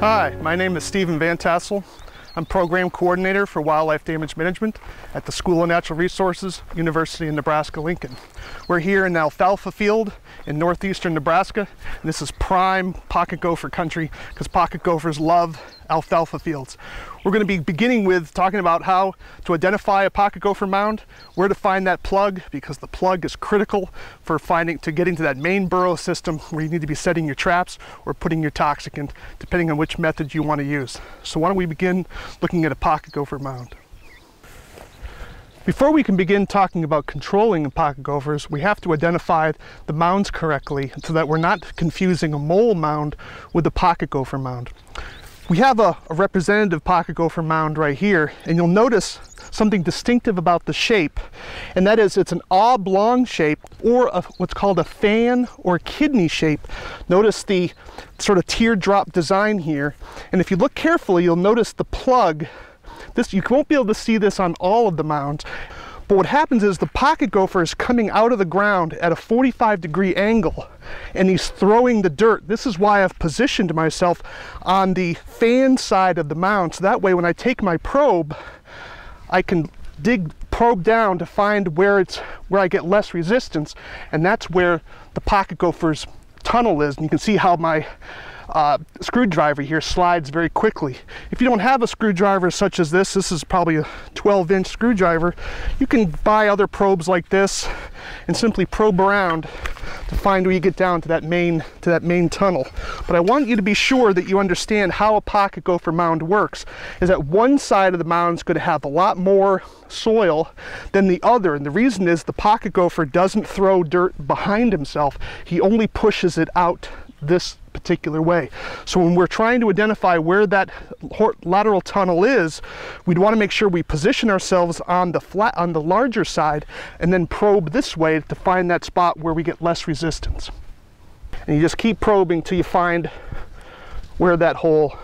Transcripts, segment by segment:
Hi, my name is Stephen Vantassel. I'm Program Coordinator for Wildlife Damage Management at the School of Natural Resources, University of Nebraska-Lincoln. We're here in alfalfa field in northeastern Nebraska, and this is prime pocket gopher country because pocket gophers love alfalfa fields. We're going to be beginning with talking about how to identify a pocket gopher mound, where to find that plug, because the plug is critical for finding to getting to that main burrow system where you need to be setting your traps or putting your toxicant, depending on which method you want to use. So why don't we begin looking at a pocket gopher mound. Before we can begin talking about controlling pocket gophers, we have to identify the mounds correctly so that we're not confusing a mole mound with a pocket gopher mound. We have a, a, representative pocket gopher mound right here, and you'll notice something distinctive about the shape, and that is it's an oblong shape or a, what's called a fan or kidney shape. Notice the sort of teardrop design here, and if you look carefully, you'll notice the plug. This You won't be able to see this on all of the mounds, but what happens is the pocket gopher is coming out of the ground at a 45 degree angle and he's throwing the dirt. This is why I've positioned myself on the fan side of the mound. So that way when I take my probe, I can dig probe down to find where it's where I get less resistance. And that's where the pocket gopher's tunnel is. And you can see how my uh, screwdriver here slides very quickly. If you don't have a screwdriver such as this, this is probably a 12 inch screwdriver, you can buy other probes like this and simply probe around to find where you get down to that main to that main tunnel. But I want you to be sure that you understand how a pocket gopher mound works. Is that one side of the mound is going to have a lot more soil than the other. And the reason is the pocket gopher doesn't throw dirt behind himself. He only pushes it out this particular way. So when we're trying to identify where that lateral tunnel is, we'd want to make sure we position ourselves on the flat on the larger side and then probe this way to find that spot where we get less resistance. And you just keep probing till you find where that hole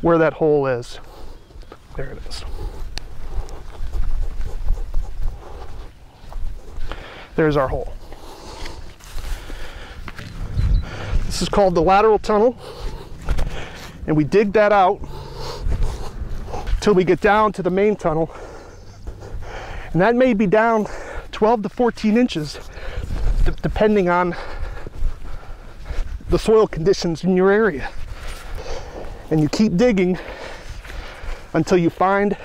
where that hole is. There it is. There's our hole. This is called the lateral tunnel. And we dig that out till we get down to the main tunnel. And that may be down 12 to 14 inches, depending on the soil conditions in your area. And you keep digging until you find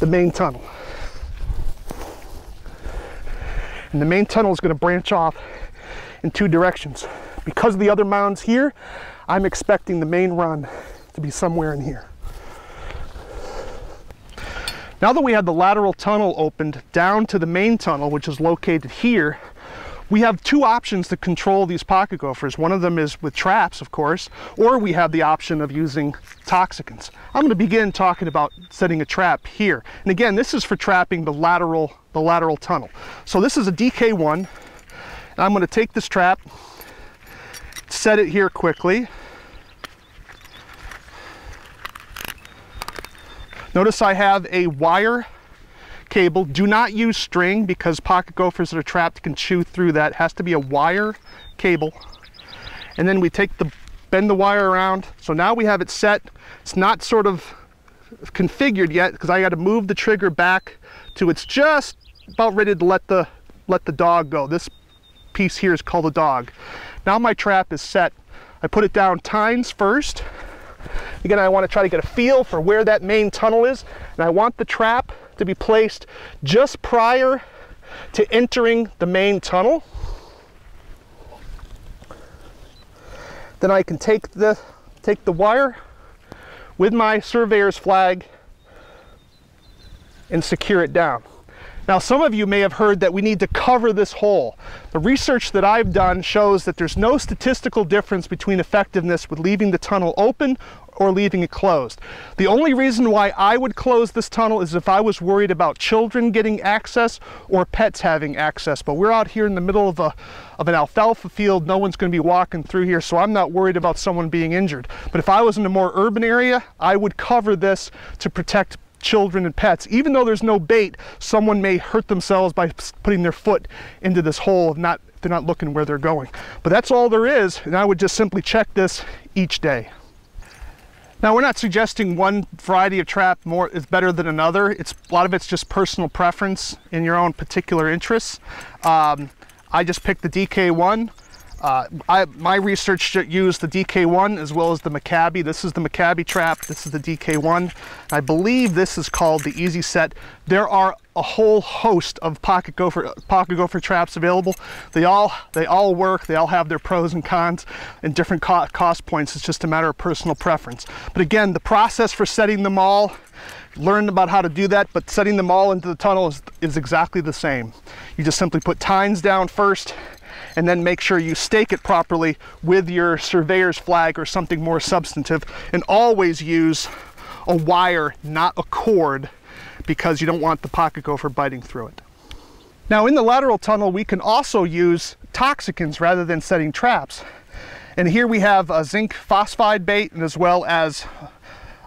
the main tunnel. And the main tunnel is going to branch off in two directions. Because of the other mounds here, I'm expecting the main run to be somewhere in here. Now that we have the lateral tunnel opened down to the main tunnel, which is located here, we have two options to control these pocket gophers. One of them is with traps, of course, or we have the option of using toxicants. I'm going to begin talking about setting a trap here. And again, this is for trapping the lateral, the lateral tunnel. So this is a DK1. I'm going to take this trap, set it here quickly. Notice I have a wire cable. Do not use string because pocket gophers that are trapped can chew through that. It has to be a wire cable. And then we take the, bend the wire around. So now we have it set. It's not sort of configured yet because I got to move the trigger back to it's just about ready to let the let the dog go. This piece here is called a dog. Now my trap is set. I put it down tines first. Again, I want to try to get a feel for where that main tunnel is, and I want the trap to be placed just prior to entering the main tunnel. Then I can take the, take the wire with my surveyor's flag and secure it down. Now, some of you may have heard that we need to cover this hole. The research that I've done shows that there's no statistical difference between effectiveness with leaving the tunnel open or leaving it closed. The only reason why I would close this tunnel is if I was worried about children getting access or pets having access. But we're out here in the middle of, a, of an alfalfa field. No one's going to be walking through here, so I'm not worried about someone being injured. But if I was in a more urban area, I would cover this to protect children and pets. Even though there's no bait, someone may hurt themselves by putting their foot into this hole, if not they're not looking where they're going. But that's all there is, and I would just simply check this each day. Now we're not suggesting one variety of trap more is better than another. It's a lot of it's just personal preference in your own particular interests. Um, I just picked the DK1 uh, I, my research used the DK1 as well as the Macabee. This is the Macabee trap. This is the DK1. I believe this is called the Easy Set. There are a whole host of pocket gopher pocket gopher traps available. They all they all work. They all have their pros and cons and different co cost points. It's just a matter of personal preference. But again, the process for setting them all learned about how to do that, but setting them all into the tunnel is, is exactly the same. You just simply put tines down first, and then make sure you stake it properly with your surveyor's flag or something more substantive and always use a wire, not a cord, because you don't want the pocket gopher biting through it. Now in the lateral tunnel, we can also use toxicants rather than setting traps. And here we have a zinc phosphide bait and as well as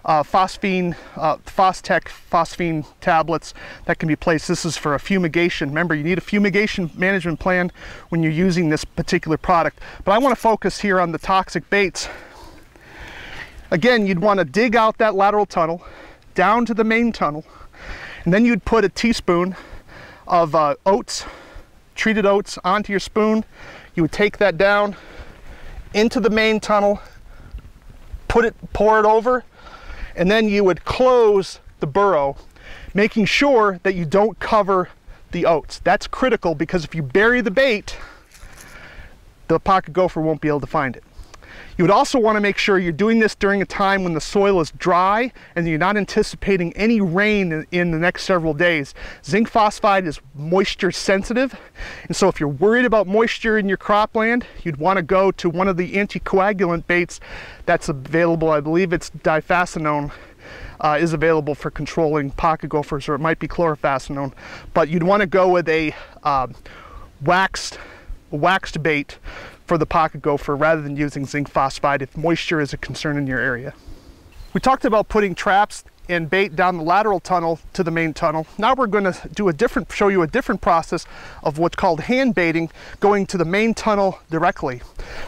uh, phosphine, uh, phosphine tablets that can be placed. This is for a fumigation. Remember, you need a fumigation management plan when you're using this particular product. But I want to focus here on the toxic baits. Again, you'd want to dig out that lateral tunnel down to the main tunnel, and then you'd put a teaspoon of uh, oats, treated oats, onto your spoon. You would take that down into the main tunnel, put it, pour it over, and then you would close the burrow, making sure that you don't cover the oats. That's critical because if you bury the bait, the pocket gopher won't be able to find it. You would also want to make sure you're doing this during a time when the soil is dry and you're not anticipating any rain in, the next several days. Zinc phosphide is moisture sensitive, and so if you're worried about moisture in your cropland, you'd want to go to one of the anticoagulant baits that's available. I believe it's diphacinone. Uh, is available for controlling pocket gophers, or it might be chlorphacinone. But you'd want to go with a uh, waxed waxed bait for the pocket gopher rather than using zinc phosphide if moisture is a concern in your area. We talked about putting traps and bait down the lateral tunnel to the main tunnel. Now we're going to do a different, show you a different process of what's called hand baiting going to the main tunnel directly.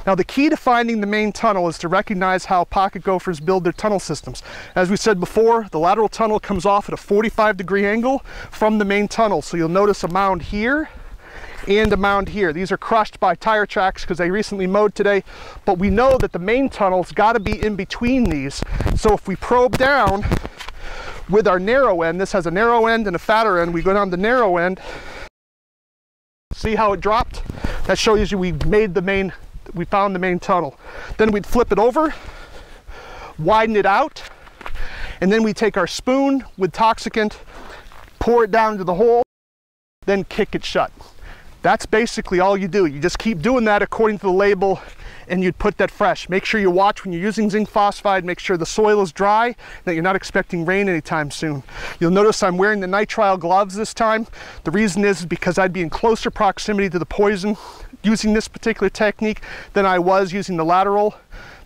Now the key to finding the main tunnel is to recognize how pocket gophers build their tunnel systems. As we said before, the lateral tunnel comes off at a 45 degree angle from the main tunnel. So you'll notice a mound here and a mound here. These are crushed by tire tracks because they recently mowed today, but we know that the main tunnel's got to be in between these. So if we probe down with our narrow end, this has a narrow end and a fatter end, we go down the narrow end, see how it dropped? That shows you we made the main, we found the main tunnel. Then we'd flip it over, widen it out, and then we take our spoon with toxicant, pour it down into the hole, then kick it shut. That's basically all you do. You just keep doing that according to the label and you'd put that fresh. Make sure you watch when you're using zinc phosphide, make sure the soil is dry, that you're not expecting rain anytime soon. You'll notice I'm wearing the nitrile gloves this time. The reason is because I'd be in closer proximity to the poison using this particular technique than I was using the lateral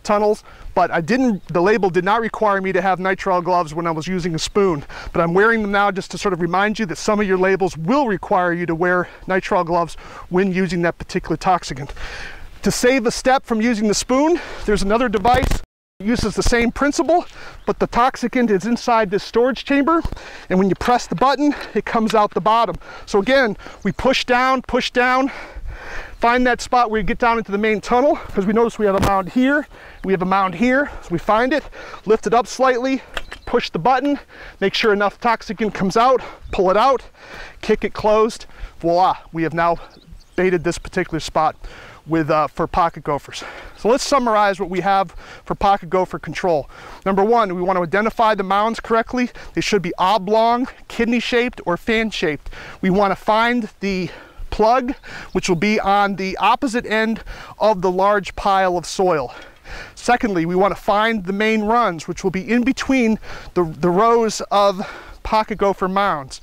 tunnels but I didn't, the label did not require me to have nitrile gloves when I was using a spoon, but I'm wearing them now just to sort of remind you that some of your labels will require you to wear nitrile gloves when using that particular toxicant. To save a step from using the spoon, there's another device uses the same principle, but the toxicant is inside this storage chamber, and when you press the button, it comes out the bottom. So again, we push down, push down, find that spot where you get down into the main tunnel, because we notice we have a mound here, we have a mound here, so we find it, lift it up slightly, push the button, make sure enough toxicant comes out, pull it out, kick it closed, voila, we have now baited this particular spot with uh, for pocket gophers. So let's summarize what we have for pocket gopher control. Number one, we want to identify the mounds correctly. They should be oblong, kidney shaped, or fan shaped. We want to find the plug, which will be on the opposite end of the large pile of soil. Secondly, we want to find the main runs, which will be in between the, the rows of pocket gopher mounds.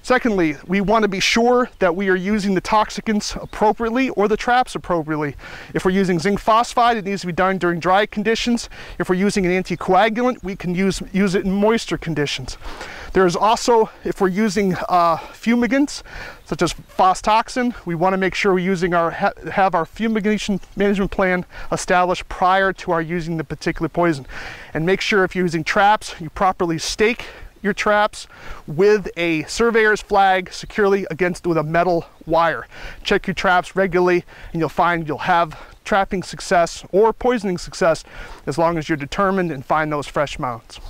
Secondly, we want to be sure that we are using the toxicants appropriately or the traps appropriately. If we're using zinc phosphide, it needs to be done during dry conditions. If we're using an anticoagulant, we can use, use it in moisture conditions. There's also, if we're using uh, fumigants, such as phostoxin, we want to make sure we're using our ha have our fumigation management plan established prior to our using the particular poison. And make sure if you're using traps, you properly stake your traps with a surveyor's flag securely against with a metal wire. Check your traps regularly and you'll find you'll have trapping success or poisoning success as long as you're determined and find those fresh mounts.